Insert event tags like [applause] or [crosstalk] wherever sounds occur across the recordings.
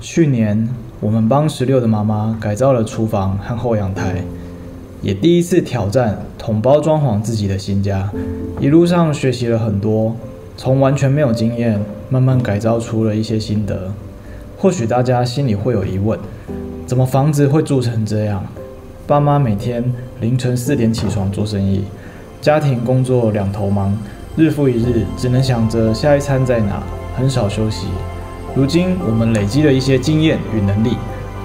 去年，我们帮十六的妈妈改造了厨房和后阳台，也第一次挑战统包装潢自己的新家。一路上学习了很多，从完全没有经验，慢慢改造出了一些心得。或许大家心里会有疑问：怎么房子会住成这样？爸妈每天凌晨四点起床做生意，家庭工作两头忙，日复一日，只能想着下一餐在哪，很少休息。如今我们累积了一些经验与能力，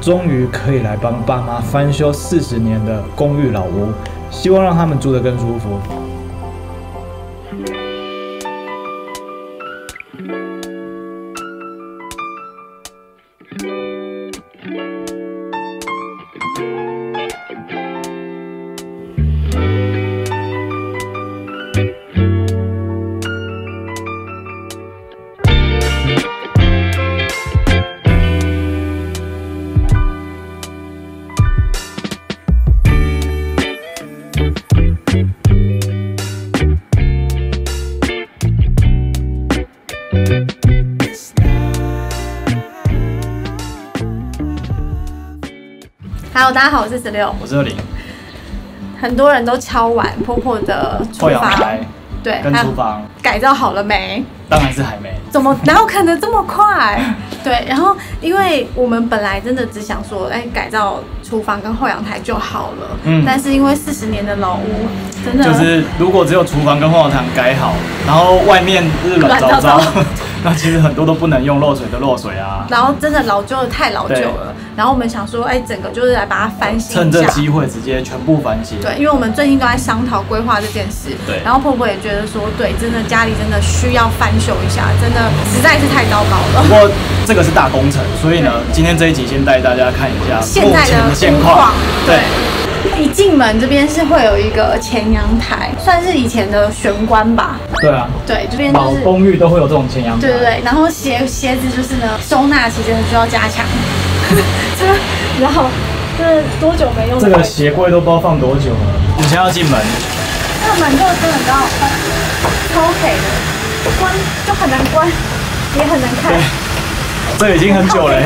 终于可以来帮爸妈翻修四十年的公寓老屋，希望让他们住得更舒服。Hello，大家好，我是十六。我是二零，很多人都敲完婆婆的厨房，台对，跟厨房改造好了没？当然是还没。怎么哪有可能这么快？[laughs] 对，然后因为我们本来真的只想说，哎，改造厨房跟后阳台就好了。嗯但是因为四十年的老屋，真的就是如果只有厨房跟后阳台改好，然后外面是乱糟糟乱糟糟，那其实很多都不能用，漏水的漏水啊。然后真的老旧的太老旧了。然后我们想说，哎，整个就是来把它翻新趁。这机会直接全部翻新。对，因为我们最近都在商讨规划这件事，对然后婆婆也觉得说，对，真的家里真的需要翻修一下，真的实在是太糟糕了不了。过这个是大工程，所以呢，今天这一集先带大家看一下目现在的前的现况况。对，一进门这边是会有一个前阳台，算是以前的玄关吧。对啊，对，这边就是。老公寓都会有这种前阳台。对对对，然后鞋鞋子就是呢，收纳其实需要加强。[laughs] 这个，然后这多久没用的这个鞋柜都不知道放多久了。你现在要进门，这个门就真的知道超黑的，关就很难关，也很难开。这已经很久了、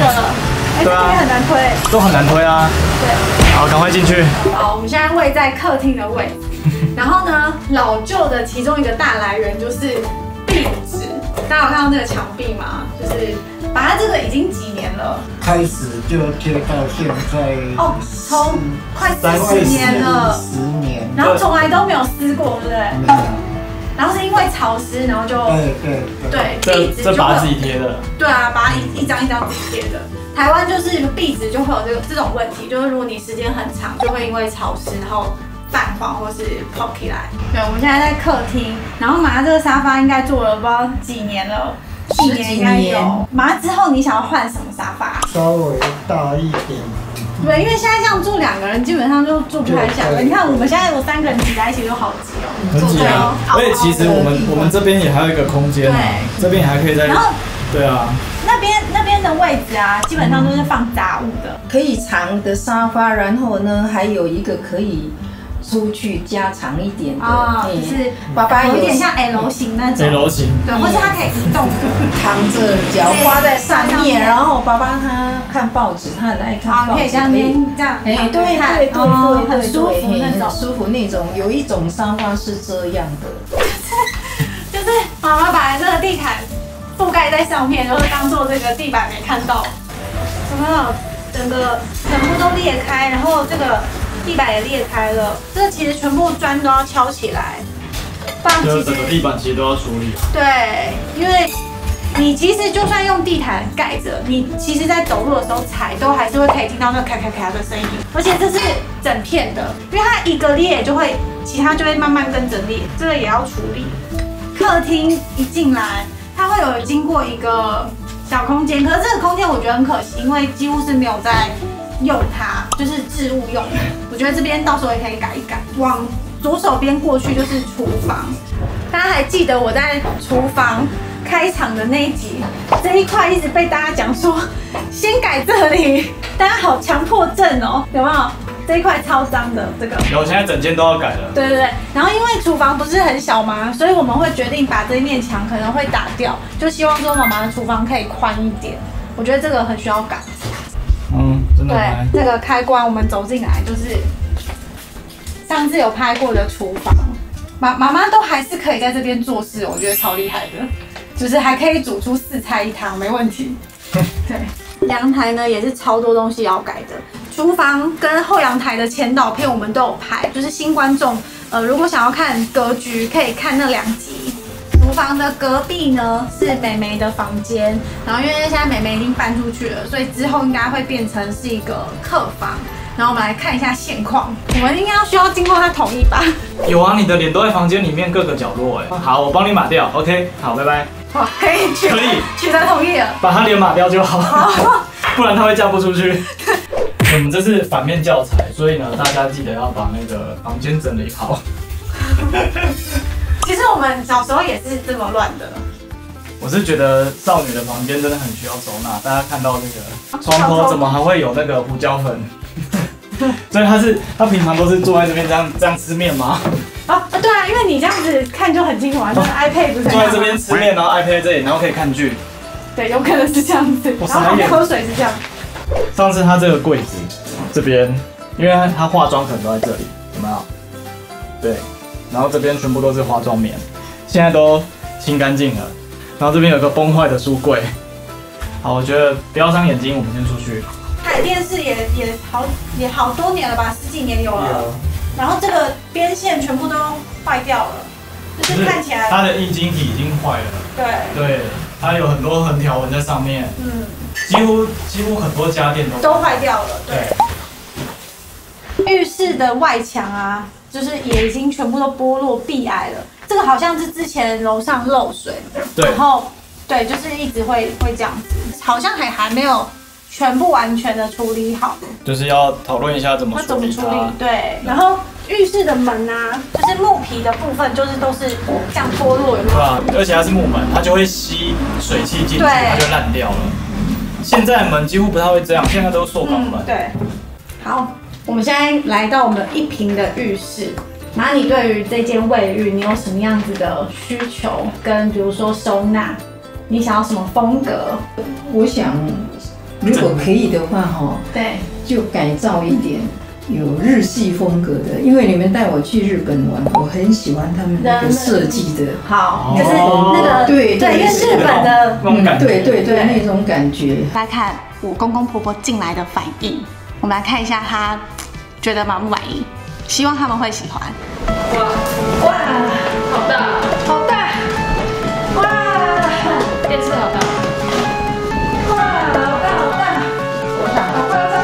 对啊很难推。都很难推啊。对，好，赶快进去。好，我们现在位在客厅的位置。[laughs] 然后呢，老旧的其中一个大来源就是壁纸。大家有看到那个墙壁吗？就是把它这个已经几年了开始就贴到现在哦，从快三四十年了，十年，然后从来都没有撕过，对不对？没有，然后是因为潮湿，然后就对对对，对壁纸就这这把它自己贴的。对啊，把它一一张一张自己贴的。台湾就是壁纸就会有这个这种问题，就是如果你时间很长，就会因为潮湿然后泛黄或是泡起来。对，我们现在在客厅，然后马上这个沙发应该做了不知道几年了，一年应该有。马上之后你想要换什么沙发？稍微大一点，对，因为现在这样住两个人基本上就住不太下了。你看我们现在有三个人挤在一起就好挤哦，很挤哦，而且其实我们我们这边也还有一个空间这边还可以再然后对啊，那边那边的位置啊，基本上都是放杂物的。可以长的沙发，然后呢，还有一个可以出去加长一点的，哦、就是爸爸有有点像 L 型那种，L 型，对，或者它可以移动的。躺着脚花在上面，然后爸爸他看报纸，他很爱看好，报纸，可以这样边这样，哎，对对对哦对，很舒服那种很。舒服那种。有一种沙发是这样的，[laughs] 就是妈妈把这个地毯覆盖在上面，然后当做这个地板没看到，有没有？整个全部都裂开，然后这个地板也裂开了。这个其实全部砖都要敲起来，不然就整个地板其实都要处理。对，因为你其实就算用地毯盖着，你其实在走路的时候踩都还是会可以听到那个咔咔咔的声音，而且这是整片的，因为它一个裂就会，其他就会慢慢跟着裂，这个也要处理。客厅一进来，它会有经过一个小空间，可是这个空间我觉得很可惜，因为几乎是没有在用它，就是置物用的。我觉得这边到时候也可以改一改。往左手边过去就是厨房，大家还记得我在厨房开场的那一集，这一块一直被大家讲说先改这里，大家好强迫症哦，有没有？这一块超脏的这个。然后现在整间都要改了。对对对，然后因为厨房不是很小嘛，所以我们会决定把这一面墙可能会打掉，就希望说妈妈的厨房可以宽一点。我觉得这个很需要改。嗯，真的对还，这个开关我们走进来就是上次有拍过的厨房，妈妈妈都还是可以在这边做事，我觉得超厉害的，就是还可以煮出四菜一汤，没问题。[laughs] 对，阳台呢也是超多东西要改的，厨房跟后阳台的前导片我们都有拍，就是新观众呃如果想要看格局，可以看那两集。厨房的隔壁呢是美眉的房间，然后因为现在美眉已经搬出去了，所以之后应该会变成是一个客房。然后我们来看一下现况，我们应该要需要经过他同意吧？有啊，你的脸都在房间里面各个角落哎。好，我帮你码掉，OK，好，拜拜。[laughs] 好，可以取可以取得同意了。把他脸码掉就好，[laughs] 不然他会嫁不出去。我们这是反面教材，所以呢，大家记得要把那个房间整理好。[laughs] 其实我们小时候也是这么乱的，我是觉得少女的房间真的很需要收纳。大家看到这个床头怎么还会有那个胡椒粉？[laughs] 所以他是他平常都是坐在这边这样这样吃面吗？啊啊，对啊，因为你这样子看就很清楚啊，就是 iPad 不是坐在这边吃面，然后 iPad 在这里，然后可以看剧。对，有可能是这样子，然后喝水是这样，上次他这个柜子这边，因为他他化妆可能都在这里，有没有？对，然后这边全部都是化妆棉，现在都清干净了。然后这边有个崩坏的书柜。好，我觉得不要伤眼睛，我们先出去。台电视也也好也好多年了吧，十几年有了。然后这个边线全部都坏掉了，就是看起来它的液晶体已经坏了，对，对，它有很多横条纹在上面，嗯，几乎几乎很多家电都都坏掉了，对。对，浴室的外墙啊，就是也已经全部都剥落壁癌了。这个好像是之前楼上漏水，然后对，就是一直会会这样子，好像还还没有全部完全的处理好。就是要讨论一下怎么要怎处理么处理？。对，然后浴室的门啊，就是木皮的部分，就是都是这样脱落，有没有？对吧？而且它是木门，它就会吸水汽进去，它就烂掉了。现在门几乎不太会这样，现在都是塑钢门。嗯对。好，我们现在来到我们一平的浴室。那你对于这间卫浴，你有什么样子的需求？跟比如说收纳，你想要什么风格？我想，如果可以的话，哈，对，就改造一点有日系风格的，因为你们带我去日本玩，我很喜欢他们那个设计的，好，哦就是那个对对，因为日本的那种感觉，对对对，那种感觉。来看我公公婆婆进来的反应，我们来看一下他觉得满不满意，希望他们会喜欢。哇哇，好大，好大，哇，电视好大，哇，好大好大，好夸张，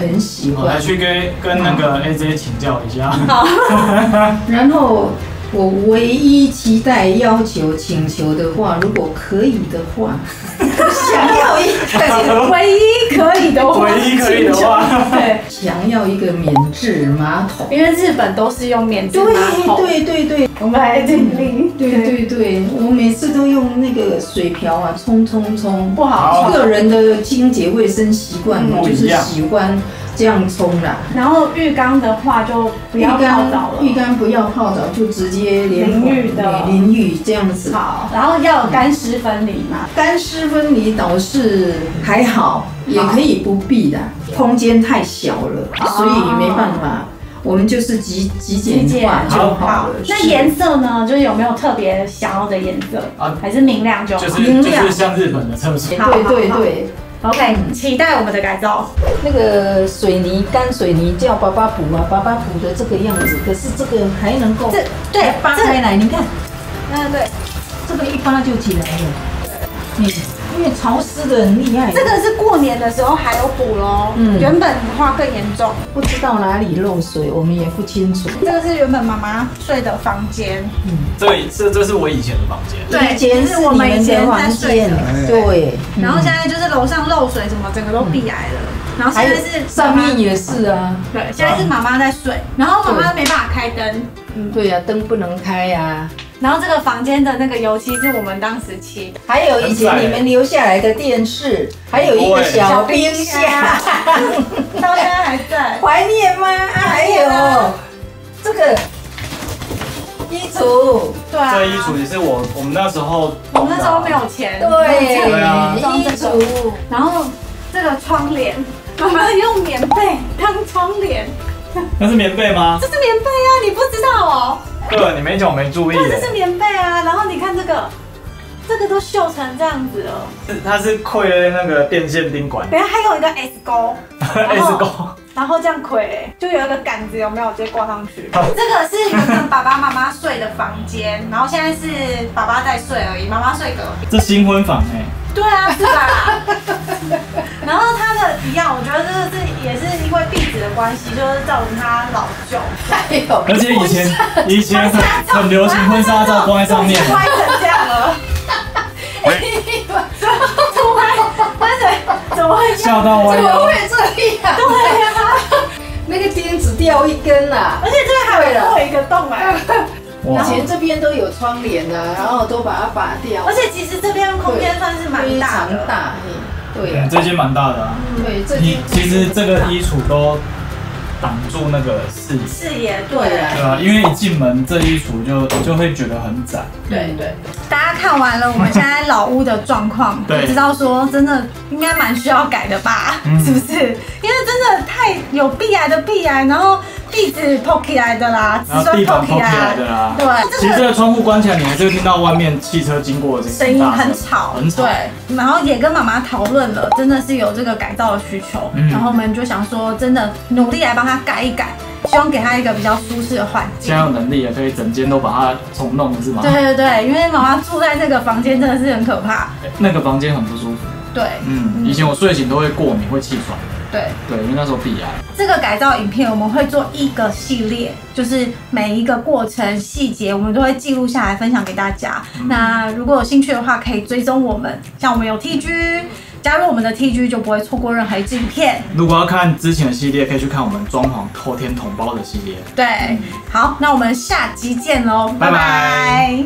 很喜欢。我来去跟跟那个 AJ 请教一下。[laughs] 然后我唯一期待、要求、请求的话，如果可以的话，[laughs] [laughs] [laughs] 想要一个，唯一可以的话，唯一可以的话，对，想要一个免治马桶。因为日本都是用免治马桶，对对对对我们还尽力，对对对，我每次都用那个水瓢啊冲冲冲。不好好个人的清洁卫生习惯，嗯我就是喜欢这样冲啦。然后浴缸的话就不要泡澡了，浴缸不要泡澡，就直接淋浴的对淋浴这样子。好，然后要有干湿分离嘛。干湿分离倒是还好，也可以不必的，空间太小了，所以没办法。我们就是极极简化就好了。那颜色呢？就是有没有特别想要的颜色啊还是明亮就好？就是就是像日本的厕所。好对对对，OK，期待我们的改造。那个水泥干水泥叫爸爸补嘛，爸爸补的这个样子，可是这个还能够这对还扒开来，你看嗯，对，这个一扒就起来了。你因为潮湿的很厉害，这个是过年的时候还有补喽。嗯原本的话更严重。不知道哪里漏水，我们也不清楚。这个是原本妈妈睡的房间，这个这这是我以前的房间。对以前是我们以前在睡的，对，然后现在就是楼上漏水什么，整个都闭来了。然后现在是上面也是啊，对，现在是妈妈在睡，然后妈妈没办法开灯。对呀、灯不能开呀、然后这个房间的那个油漆是我们当时漆的，还有以前你们留下来的电视，还有一个小冰箱，到现在还在。[laughs] 怀念吗？啊。还有这个衣橱，对啊，这衣橱也是我我们那时候我们那时候没有钱，对。对啊。衣橱，然后这个窗帘，[laughs] 妈妈用棉被当窗帘，那是棉被吗？这？是棉被啊，你不知道哦？对，你没讲我没注意对，这是。棉被啊。然后你看这个，这个都锈成这样子了。是它是溃了那个电线钉管等一下还有一个 S 钩，，[laughs] S 钩。然后这样溃，就有一个杆子，有没有？直接挂上去。这个是原本爸爸妈妈睡的房间，然后现在是爸爸在睡而已，妈妈睡隔壁。这新婚房哎，对啊，是吧？[laughs] 然后他的一样，我觉得这个是也是因为壁纸的关系，就是造成他老旧。还有而且以前 [laughs] 以前很很流行婚纱照挂在上面，歪成这样了。[laughs] 怎么会？但是怎么会这样？笑到弯腰怎么会。这样？对啊，那个钉子掉一根啊而。且这边还有破一个洞哎。哇以前这边都有窗帘啊，然后都把它拔掉，而且其实这边空间算是蛮大的。常对呀嗯，这间蛮大的啊。对，这你间其实这个衣橱都挡住那个视野，视野对对啊对啊，因为一进门这衣橱就就会觉得很窄。对对，大家看完了我们现在老屋的状况，[laughs] 对就知道说真的应该蛮需要改的吧？嗯 [laughs] 是不是？因为真的太有壁癌的壁癌，然后壁纸破起来的啦，瓷砖破起来来的啦。对，其实这个窗户关起来，你还是会听到外面汽车经过的这个声音很吵，很吵。对，然后也跟妈妈讨论了，真的是有这个改造的需求，嗯然后我们就想说，真的努力来帮他改一改，希望给他一个比较舒适的环境现在。有能力也可以整间都把它重弄，是吗？对对对，因为妈妈住在那个房间真的是很可怕。那个房间很不舒服。对嗯，以前我睡醒都会过敏，会气喘。对，对，因为那时候必癌。这个改造影片我们会做一个系列，就是每一个过程细节我们都会记录下来分享给大家。那如果有兴趣的话，可以追踪我们，像我们有 TG，加入我们的 TG 就不会错过任何一支影片。如果要看之前的系列，可以去看我们装潢后天同胞的系列。对，好，那我们下集见喽，拜拜拜拜